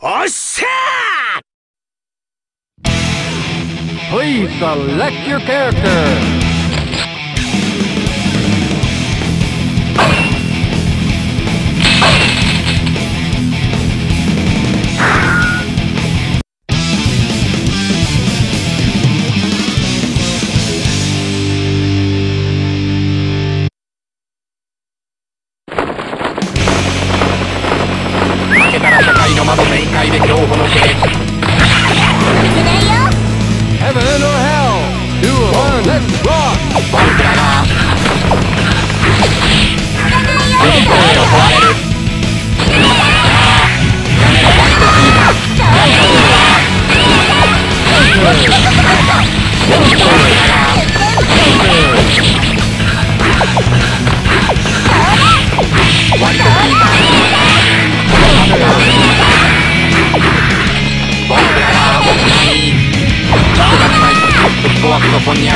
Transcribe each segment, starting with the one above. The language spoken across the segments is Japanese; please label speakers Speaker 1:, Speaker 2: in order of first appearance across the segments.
Speaker 1: おっしゃ
Speaker 2: Please select your character. ロポニャ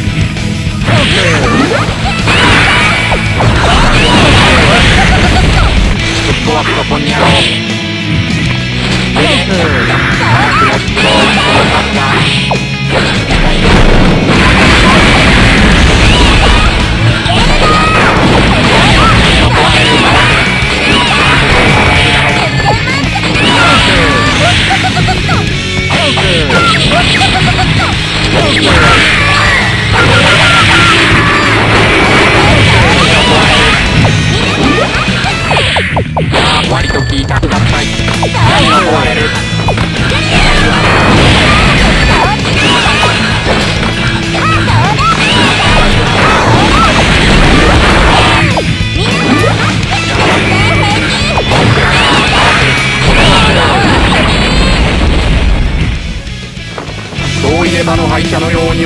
Speaker 2: rock.
Speaker 3: 割競馬の廃車のように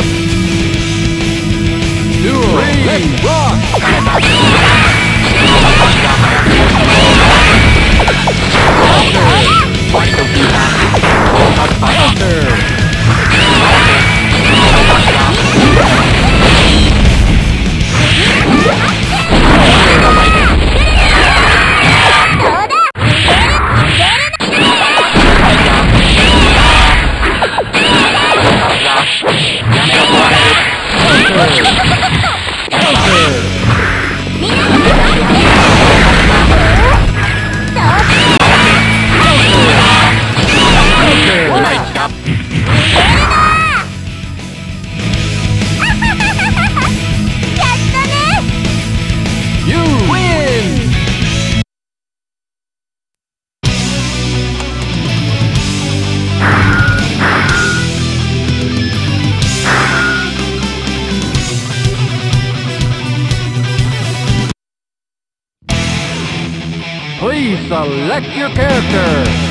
Speaker 2: Duel. Let's rock.
Speaker 3: 割
Speaker 2: select your character.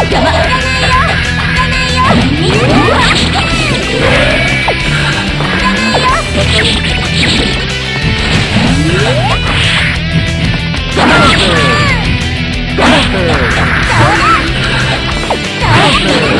Speaker 2: Let's go.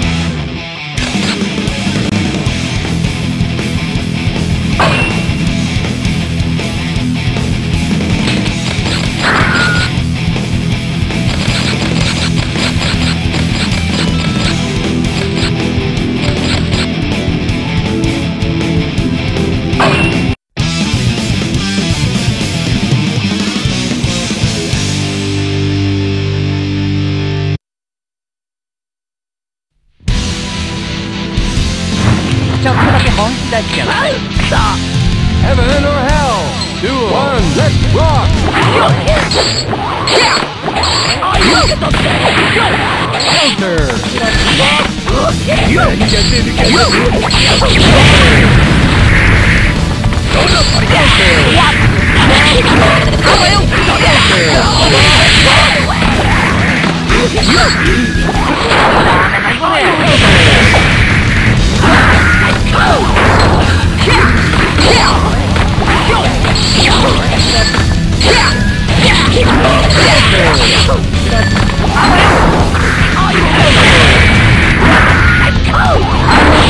Speaker 2: Yeah, you guys did, you guys did. Don't Yeah! Yeah! Yeah! Yeah!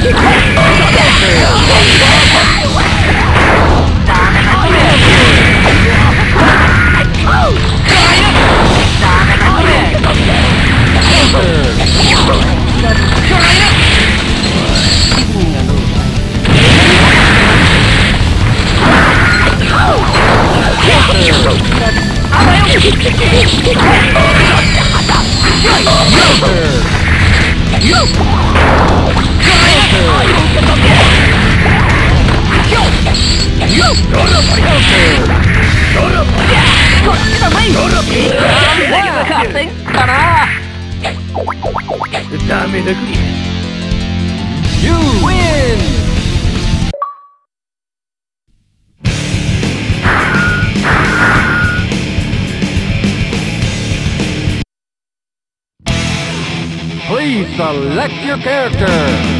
Speaker 2: Hey! You win. Please select your character.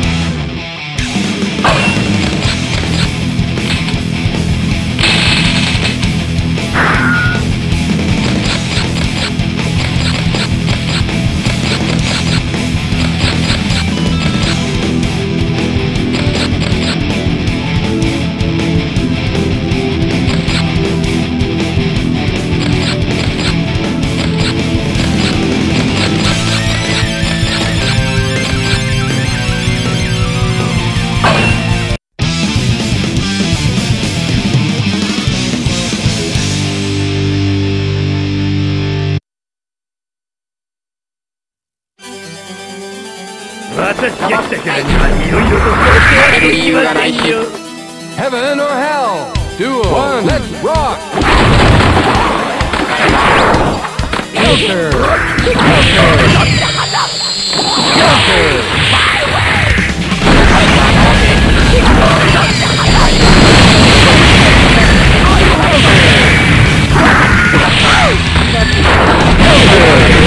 Speaker 2: Heaven or hell. Duel. One. Let's rock. Counter. Counter. Counter.
Speaker 3: 敗者のように襲
Speaker 2: Duel. Let's rock.
Speaker 3: このカウンターやべ何バカバ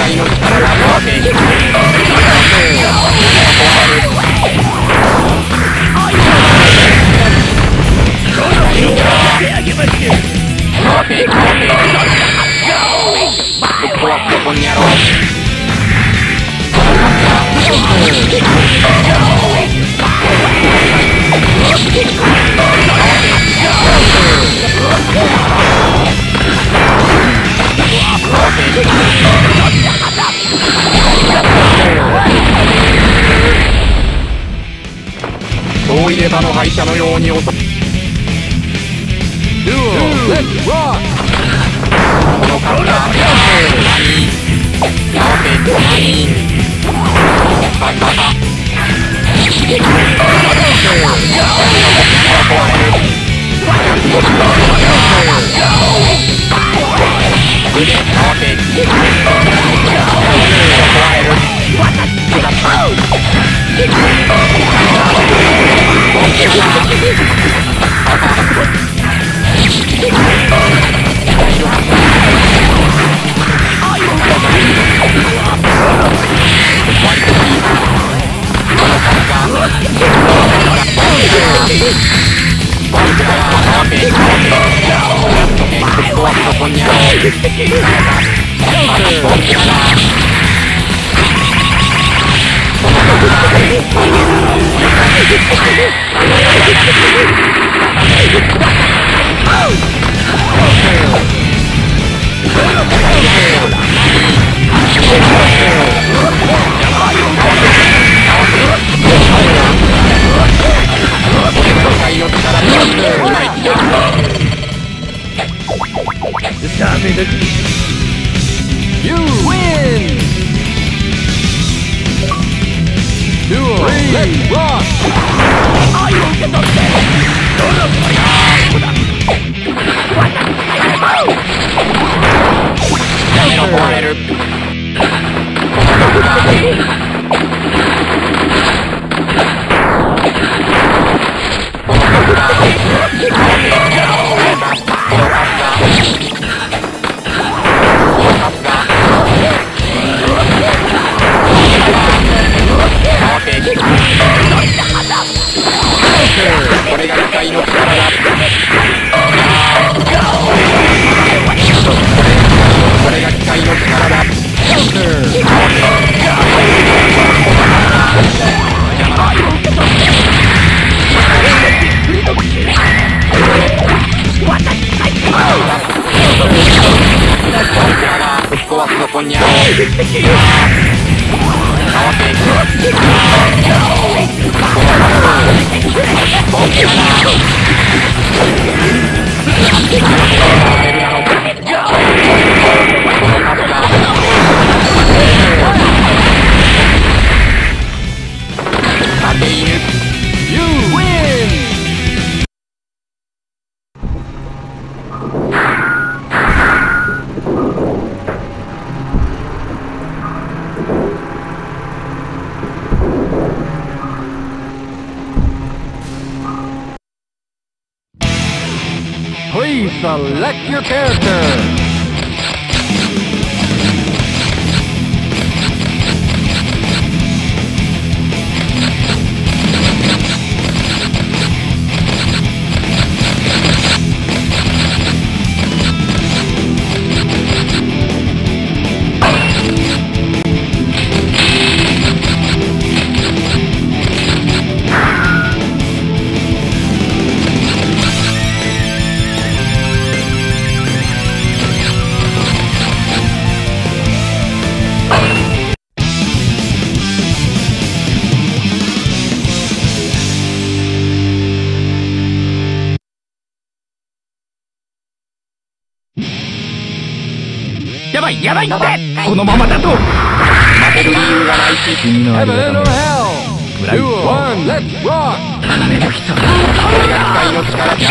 Speaker 2: 界の力が持って
Speaker 3: きて僕はここにあろう廃車のようにーリー the. You win. Duel. Let's
Speaker 2: rock. 怒られるこ
Speaker 1: やばいやばいってこのままだと
Speaker 3: 負ける理由がないし
Speaker 2: Heaven or hell. Duel. One. Let's rock.
Speaker 3: これが機械の力じゃ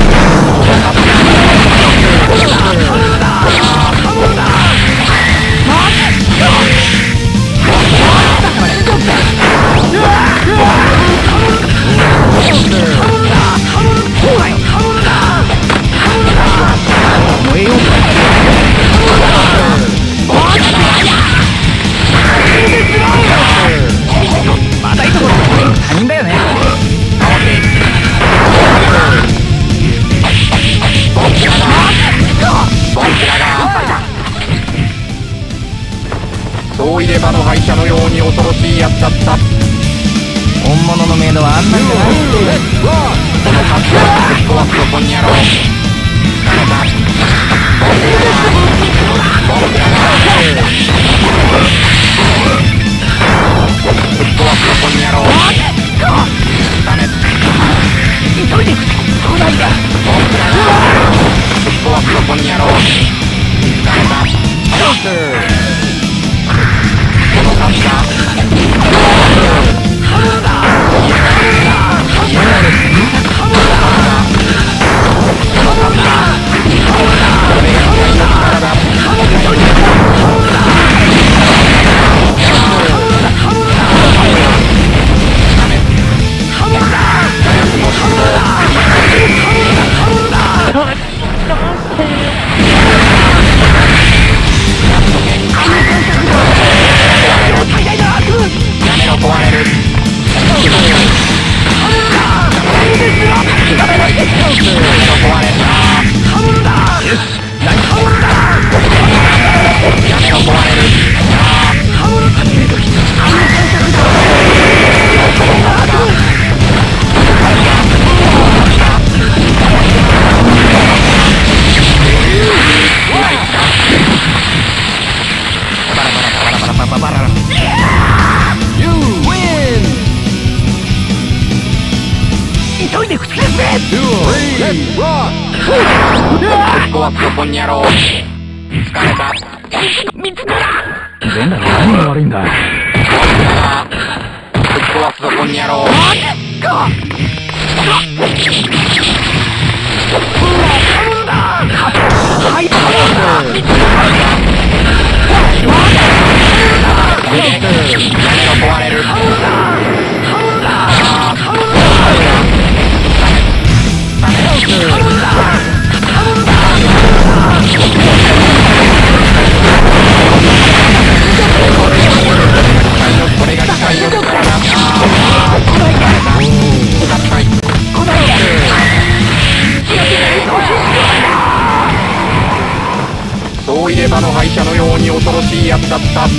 Speaker 4: yap tap tap.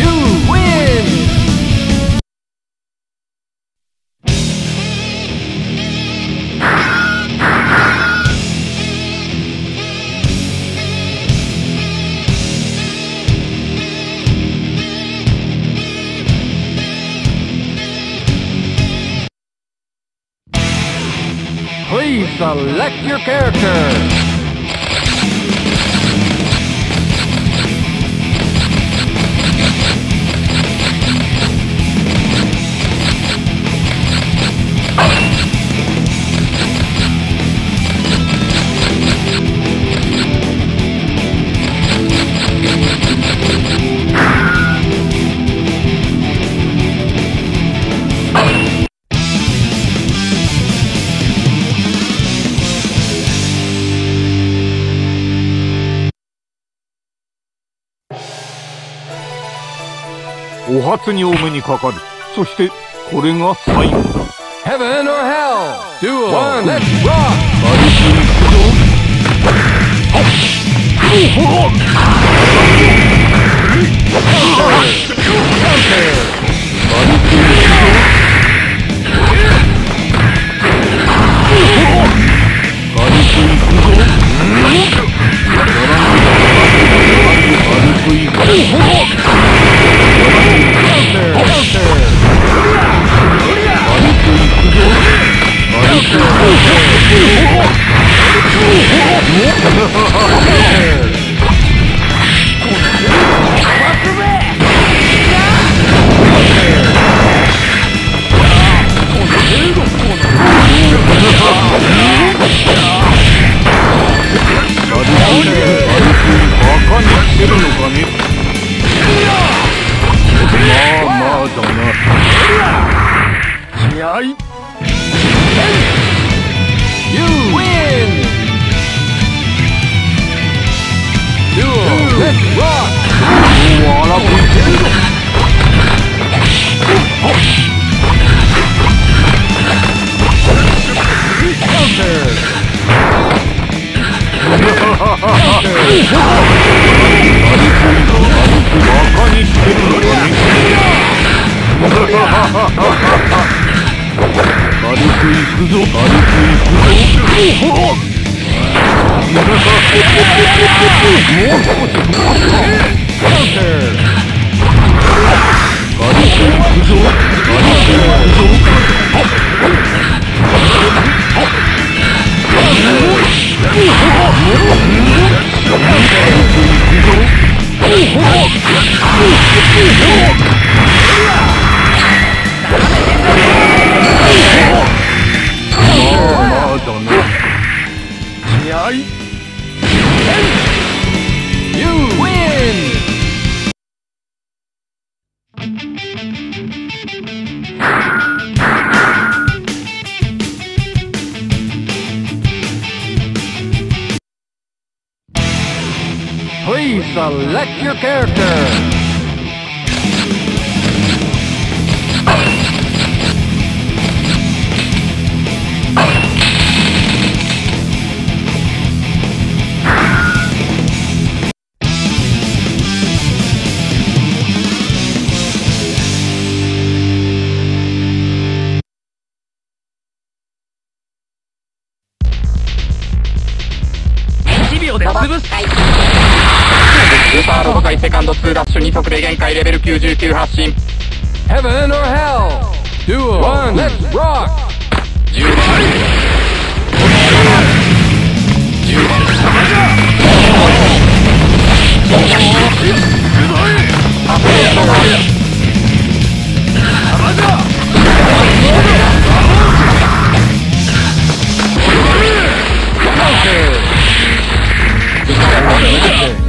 Speaker 5: You
Speaker 4: 発に
Speaker 2: お目にかかる。そしてこれが最後だ。
Speaker 5: Heaven or Hell! One, let's rock!
Speaker 2: バ
Speaker 6: 行くぞバくぞ軽く行くぞ
Speaker 2: Yeah. セカンド2ダッシュ2速で限界レベル99発進
Speaker 7: Heaven or hell? Duo. One, let's rock!
Speaker 2: 充電充電痛